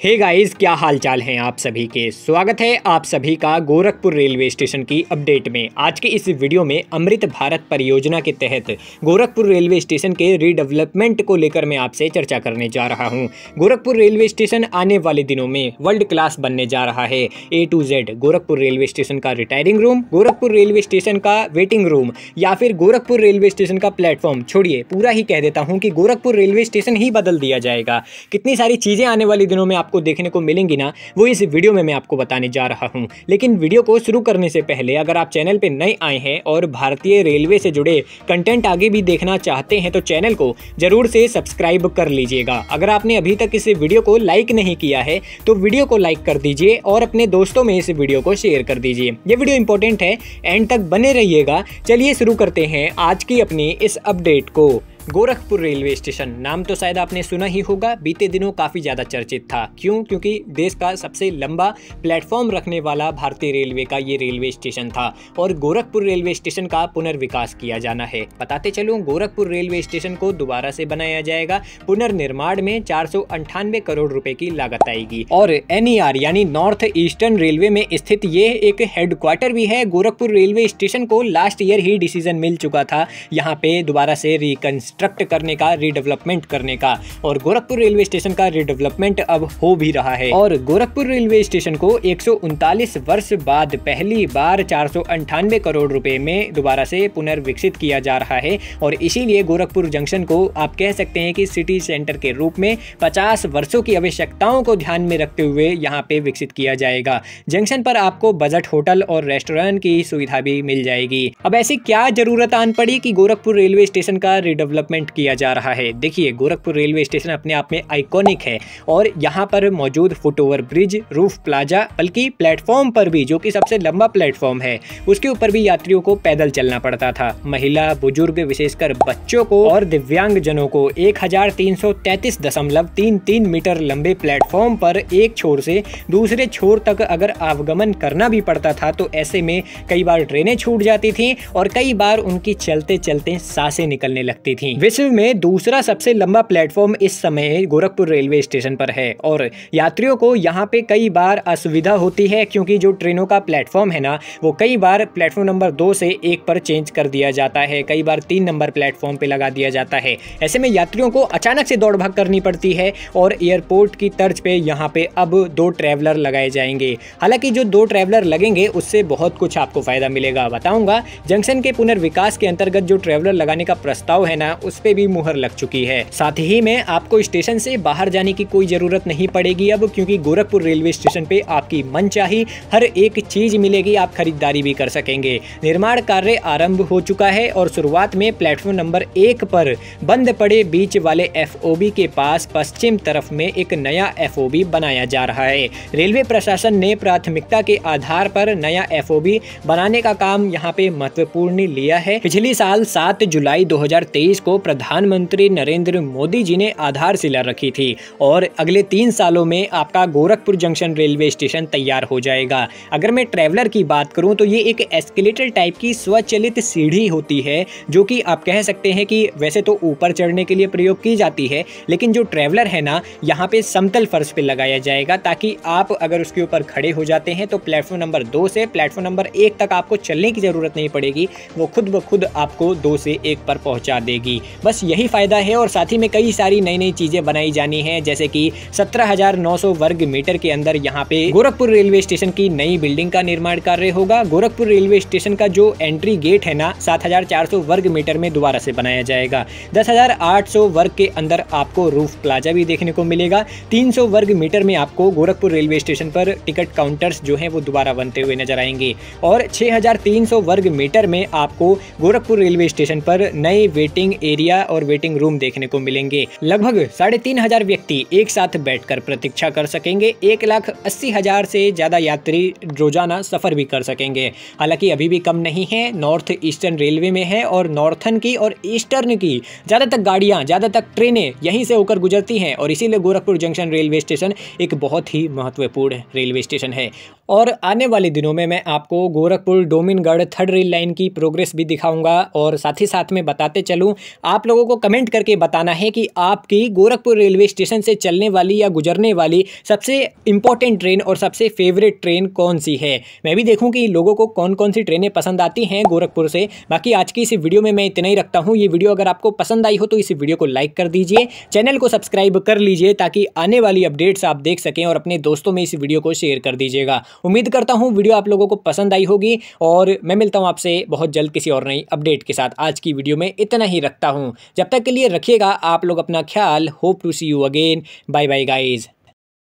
हे hey guys क्या हाल चाल हैं आप सभी के? स्वागत है आप सभी का गोरखपुर रेलवे स्टेशन की अपडेट में। आज के इस वीडियो में अमृत भारत परियोजना के तहत गोरखपुर रेलवे स्टेशन के रीडेवलपमेंट को लेकर मैं आपसे चर्चा करने जा रहा हूँ। गोरखपुर रेलवे स्टेशन आने वाले दिनों में वर्ल्ड क्लास बनने जा रहा है। A to Z Gorakhpur railway station का retiring room Gorakhpur railway station का वेटिंग रूम या फिर गोरखपुर रेलवे स्टेशन का प्लेटफॉर्म छोड़िए, पूरा ही कह देता हूँ कि गोरखपुर रेलवे स्टेशन ही बदल दिया जाएगा। कितनी सारी चीज़ें आने वाले दिनों में आपको देखने को मिलेंगी ना, वो इस वीडियो में मैं आपको बताने जा रहा हूँ। लेकिन वीडियो को शुरू करने से पहले अगर आप चैनल पर नए आए हैं और भारतीय रेलवे से जुड़े कंटेंट आगे भी देखना चाहते हैं तो चैनल को ज़रूर से सब्सक्राइब कर लीजिएगा। अगर आपने अभी तक इस वीडियो को लाइक नहीं किया है तो वीडियो को लाइक कर दीजिए और अपने दोस्तों में इस वीडियो को शेयर कर दीजिए। ये वीडियो इंपॉर्टेंट है, एंड तक बने रहिएगा। चलिए शुरू करते हैं आज की अपनी इस अपडेट को। Gorakhpur railway station. नाम तो शायद आपने सुना ही होगा, बीते दिनों काफ़ी ज़्यादा चर्चित था। क्यों? क्योंकि देश का सबसे लंबा प्लेटफॉर्म रखने वाला भारतीय रेलवे का ये रेलवे स्टेशन था और गोरखपुर रेलवे स्टेशन का पुनर्विकास किया जाना है। बताते चलूँ, गोरखपुर रेलवे स्टेशन को दोबारा से बनाया जाएगा। पुनर्निर्माण में चार करोड़ रुपए की लागत आएगी। और एनईआर यानी नॉर्थ ईस्टर्न रेलवे में स्थित ये एक हेडक्वार्टर भी है। गोरखपुर रेलवे स्टेशन को लास्ट ईयर ही डिसीज़न मिल चुका था। यहाँ पे दोबारा से रिकंस्ट्रक्ट कंस्ट्रक्ट करने का रिडेवलपमेंट करने का। और गोरखपुर रेलवे स्टेशन का रिडेवलपमेंट अब हो भी रहा है। और गोरखपुर रेलवे स्टेशन को एक सौ उनतालीस वर्ष बाद पहली बार चार करोड़ रुपए में दोबारा से पुनर्विकसित किया जा रहा है। और इसीलिए गोरखपुर जंक्शन को आप कह सकते हैं कि सिटी सेंटर के रूप में 50 वर्षों की आवश्यकताओं को ध्यान में रखते हुए यहाँ पे विकसित किया जाएगा। जंक्शन पर आपको बजट होटल और रेस्टोरेंट की सुविधा भी मिल जाएगी। अब ऐसी क्या ज़रूरत आन पड़ी कि गोरखपुर रेलवे स्टेशन का रिडेवलप डेवलपमेंट किया जा रहा है। देखिए, गोरखपुर रेलवे स्टेशन अपने आप में आइकॉनिक है और यहाँ पर मौजूद foot over bridge roof plaza बल्कि प्लेटफॉर्म पर भी, जो कि सबसे लंबा प्लेटफॉर्म है, उसके ऊपर भी यात्रियों को पैदल चलना पड़ता था। महिला, बुज़ुर्ग, विशेषकर बच्चों को और दिव्यांग जनों को एक मीटर लंबे प्लेटफॉर्म पर एक छोर से दूसरे छोर तक अगर आवागमन करना भी पड़ता था तो ऐसे में कई बार ट्रेनें छूट जाती थी और कई बार उनकी चलते चलते साँसें निकलने लगती थी। विश्व में दूसरा सबसे लंबा प्लेटफॉर्म इस समय गोरखपुर रेलवे स्टेशन पर है और यात्रियों को यहाँ पे कई बार असुविधा होती है क्योंकि जो ट्रेनों का प्लेटफॉर्म है ना, वो कई बार प्लेटफॉर्म नंबर दो से एक पर चेंज कर दिया जाता है, कई बार तीन नंबर प्लेटफॉर्म पे लगा दिया जाता है। ऐसे में यात्रियों को अचानक से दौड़ भाग करनी पड़ती है और एयरपोर्ट की तर्ज पे यहाँ पे अब दो ट्रेवलर लगाए जाएँगे। हालाँकि जो दो ट्रेवलर लगेंगे, उससे बहुत कुछ आपको फ़ायदा मिलेगा। बताऊँगा, जंक्शन के पुनर्विकास के अंतर्गत जो ट्रेवलर लगाने का प्रस्ताव है ना उस पर भी मुहर लग चुकी है। साथ ही में आपको स्टेशन से बाहर जाने की कोई ज़रूरत नहीं पड़ेगी अब, क्योंकि गोरखपुर रेलवे स्टेशन पे आपकी मन चाही हर एक चीज़ मिलेगी, आप खरीदारी भी कर सकेंगे। निर्माण कार्य आरंभ हो चुका है और शुरुआत में प्लेटफॉर्म नंबर एक पर बंद पड़े बीच वाले एफओबी के पास पश्चिम तरफ़ में एक नया एफओबी बनाया जा रहा है। रेलवे प्रशासन ने प्राथमिकता के आधार पर नया एफओबी बनाने का काम यहाँ पे महत्वपूर्ण लिया है। पिछली साल सात जुलाई 2023 को प्रधानमंत्री नरेंद्र मोदी जी ने आधारशिला रखी थी और अगले तीन सालों में आपका गोरखपुर जंक्शन रेलवे स्टेशन तैयार हो जाएगा। अगर मैं ट्रैवलर की बात करूँ तो ये एक एस्केलेटर टाइप की स्वचलित सीढ़ी होती है, जो कि आप कह सकते हैं कि वैसे तो ऊपर चढ़ने के लिए प्रयोग की जाती है, लेकिन जो ट्रैवलर है ना, यहाँ पे समतल फर्श पे लगाया जाएगा ताकि आप अगर उसके ऊपर खड़े हो जाते हैं तो प्लेटफॉर्म नंबर दो से प्लेटफॉर्म नंबर एक तक आपको चलने की ज़रूरत नहीं पड़ेगी, वो खुद ब खुद आपको दो से एक पर पहुँचा देगी। बस यही फ़ायदा है और साथ ही में कई सारी नई नई चीज़ें बनाई जानी है जैसे कि 17,900 वर्ग मीटर के अंदर यहाँ पे गोरखपुर रेलवे स्टेशन की नई बिल्डिंग का निर्माण कार्य होगा। गोरखपुर रेलवे स्टेशन का जो एंट्री गेट है ना 7,400 वर्ग मीटर में दोबारा से बनाया जाएगा। 10,800 वर्ग के अंदर आपको रूफ प्लाजा भी देखने को मिलेगा। 300 वर्ग मीटर में आपको गोरखपुर रेलवे स्टेशन पर टिकट काउंटर्स जो है वो दोबारा बनते हुए नज़र आएँगे। और 6,300 वर्ग मीटर में आपको गोरखपुर रेलवे स्टेशन पर नए वेटिंग एरिया और वेटिंग रूम देखने को मिलेंगे। लगभग साढ़े तीन हज़ार व्यक्ति एक साथ बैठकर प्रतीक्षा कर सकेंगे। एक लाख अस्सी हज़ार से ज़्यादा यात्री रोज़ाना सफ़र भी कर सकेंगे। हालाँकि अभी भी कम नहीं है, नॉर्थ ईस्टर्न रेलवे में है और नॉर्थन की और ईस्टर्न की ज़्यादातर गाड़ियाँ, ज़्यादातर ट्रेनें यहीं से होकर गुजरती हैं और इसीलिए गोरखपुर जंक्शन रेलवे स्टेशन एक बहुत ही महत्वपूर्ण रेलवे स्टेशन है। और आने वाले दिनों में मैं आपको Gorakhpur, Domingarh, third rail line की प्रोग्रेस भी दिखाऊँगा और साथ ही साथ में बताते चलूँ। आप लोगों को कमेंट करके बताना है कि आपकी गोरखपुर रेलवे स्टेशन से चलने वाली या गुजरने वाली सबसे इंपॉर्टेंट ट्रेन और सबसे फेवरेट ट्रेन कौन सी है? मैं भी देखूँ कि लोगों को कौन कौन सी ट्रेनें पसंद आती हैं गोरखपुर से। बाकी आज की इस वीडियो में मैं इतना ही रखता हूँ। ये वीडियो अगर आपको पसंद आई हो तो इस वीडियो को लाइक कर दीजिए। चैनल को सब्सक्राइब कर लीजिए ताकि आने वाली अपडेट्स आप देख सकें और अपने दोस्तों में इस वीडियो को शेयर कर दीजिएगा। उम्मीद करता हूँ वीडियो आप लोगों को पसंद आई होगी और मैं मिलता हूँ आपसे बहुत जल्द किसी और नई अपडेट के साथ। आज की वीडियो में इतना ही रखता हूँ। जब तक के लिए रखिएगा आप लोग अपना ख्याल। Hope to see you again bye bye guys